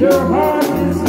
Your heart. is